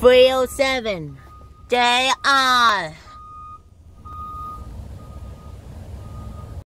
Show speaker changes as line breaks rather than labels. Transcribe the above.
307. Day on.